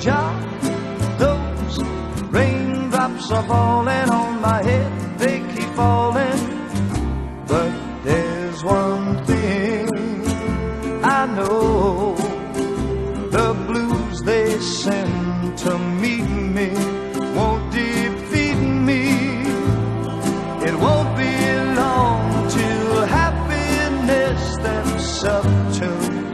Job, those raindrops are falling on my head, they keep falling. But there's one thing I know the blues they send to meet me won't defeat me. It won't be long till happiness steps up to me.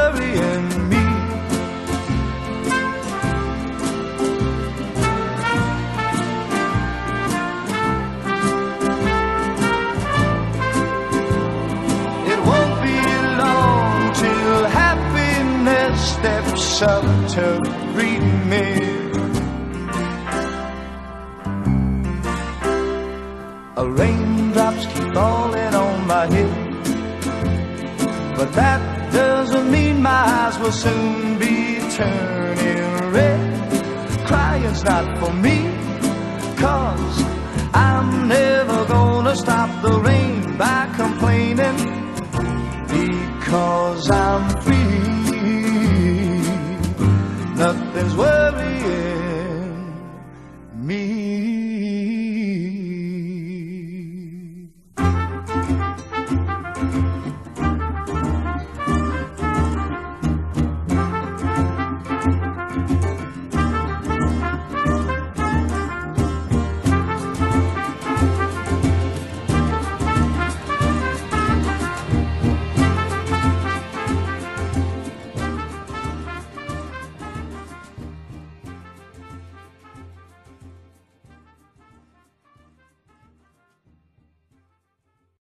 up to greet me. A raindrops keep falling on my head, but that doesn't mean my eyes will soon be turning red. Crying's not for me, cause I'm never gonna stop the rain worrying.